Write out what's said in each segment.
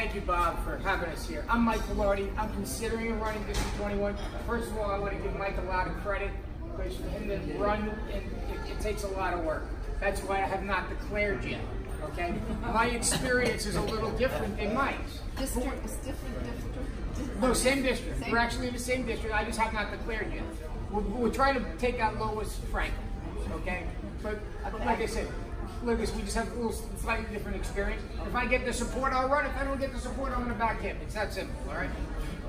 Thank you, Bob, for having us here. I'm Mike Velarde. I'm considering running District 21. First of all, I want to give Mike a lot of credit because for him to run, and it, it takes a lot of work. That's why I have not declared yet. Okay, my experience is a little different than Mike's. District is different, different. No, same district. Same. We're actually in the same district. I just have not declared yet. We're, we're trying to take out Lois Frankel, Okay, but like I said, Lucas, we just have a little slightly different experience. If I get the support, I'll run. If I don't get the support, I'm going to back him. It's that simple. All right.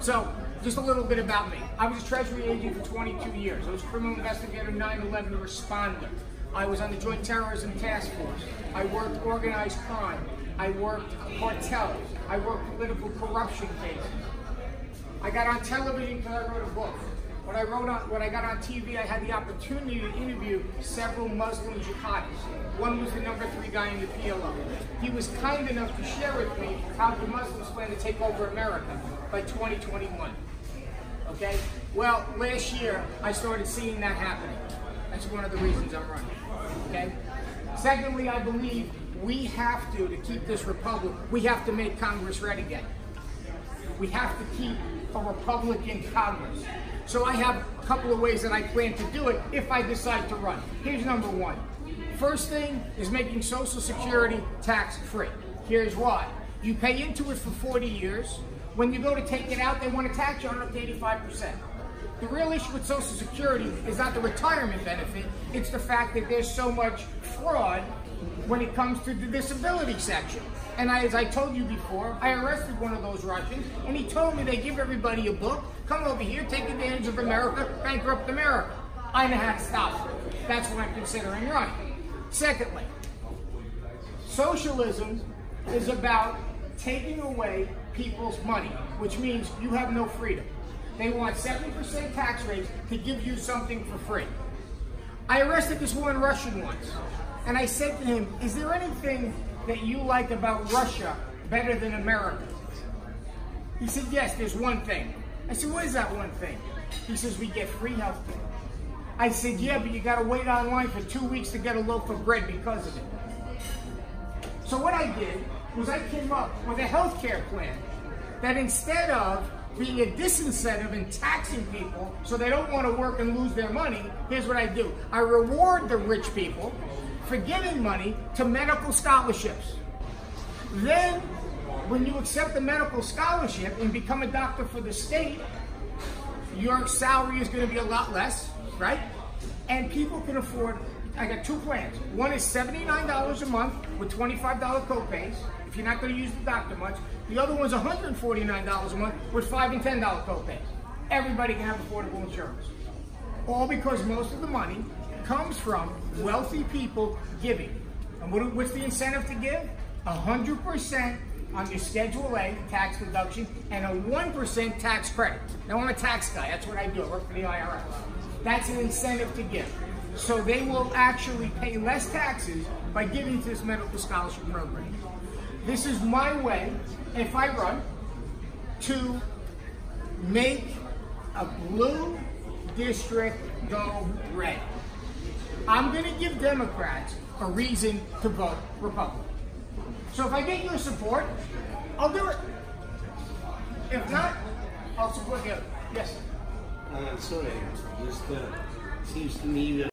So, just a little bit about me. I was a Treasury agent for 22 years. I was criminal investigator, 9/11 responder. I was on the Joint Terrorism Task Force. I worked organized crime. I worked cartels. I worked political corruption cases. I got on television because I wrote a book. When I wrote on, when I got on TV, I had the opportunity to interview several Muslim jihadis. One was the number three guy in the PLO. He was kind enough to share with me how the Muslims plan to take over America by 2021. Okay? Well, last year I started seeing that happening. That's one of the reasons I'm running. Okay? Secondly, I believe we have to, to keep this republic, we have to make Congress red again. We have to keep a Republican Congress. So I have a couple of ways that I plan to do it if I decide to run. Here's number one. First thing is making Social Security tax free. Here's why. You pay into it for 40 years. When you go to take it out, they want to tax you on up to 85%. The real issue with Social Security is not the retirement benefit, it's the fact that there's so much fraud when it comes to the disability section. And I, as I told you before, I arrested one of those Russians, and he told me they give everybody a book, come over here, take advantage of America, bankrupt America. I know how to stop it. That's what I'm considering running. Secondly, socialism is about taking away people's money, which means you have no freedom. They want 70% tax rates to give you something for free. I arrested this one Russian once, and I said to him, Is there anything that you like about Russia better than America? He said, Yes, there's one thing. I said, What is that one thing? He says, We get free health care. I said, Yeah, but you got to wait online for two weeks to get a loaf of bread because of it. So what I did was I came up with a health care plan that instead of being a disincentive and taxing people so they don't want to work and lose their money, here's what I do. I reward the rich people for giving money to medical scholarships. Then, when you accept the medical scholarship and become a doctor for the state, your salary is going to be a lot less, right? And people can afford. I got two plans. One is $79 a month with $25 copays if you're not going to use the doctor much. The other one's $149 a month with 5 and $10 copays. Everybody can have affordable insurance. All because most of the money comes from wealthy people giving. And what, what's the incentive to give? 100% on your Schedule A tax deduction and a 1% tax credit. Now, I'm a tax guy. That's what I do. I work for the IRS. That's an incentive to give. So they will actually pay less taxes by giving to this medical scholarship program. This is my way, if I run, to make a blue district go red. I'm going to give Democrats a reason to vote Republican. So if I get your support, I'll do it. If not, I'll support you. Yes. Uh, sorry, just uh, seems to me that